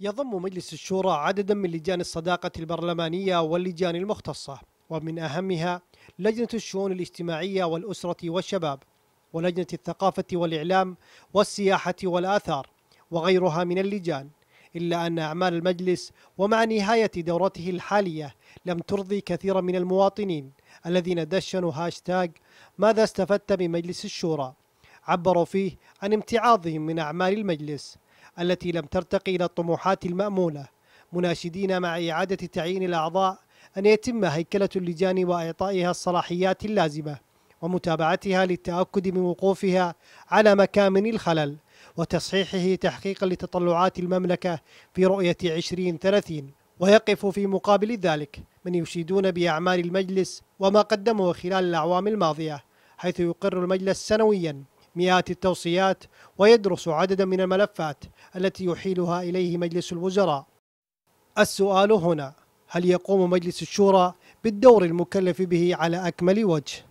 يضم مجلس الشورى عددا من لجان الصداقة البرلمانية واللجان المختصة ومن أهمها لجنة الشؤون الاجتماعية والأسرة والشباب ولجنة الثقافة والإعلام والسياحة والآثار وغيرها من اللجان إلا أن أعمال المجلس ومع نهاية دورته الحالية لم ترضي كثيرا من المواطنين الذين دشنوا هاشتاج ماذا استفدت بمجلس الشورى عبروا فيه عن امتعاضهم من أعمال المجلس. التي لم ترتقي إلى الطموحات المأمولة. مناشدين مع إعادة تعيين الأعضاء أن يتم هيكلة اللجان وإعطائها الصلاحيات اللازمة ومتابعتها للتأكد من وقوفها على مكامن الخلل وتصحيحه تحقيقا لتطلعات المملكة في رؤية 2030 ويقف في مقابل ذلك من يشيدون بأعمال المجلس وما قدمه خلال الأعوام الماضية حيث يقر المجلس سنويا. مئات التوصيات ويدرس عددا من الملفات التي يحيلها إليه مجلس الوزراء السؤال هنا هل يقوم مجلس الشورى بالدور المكلف به على أكمل وجه؟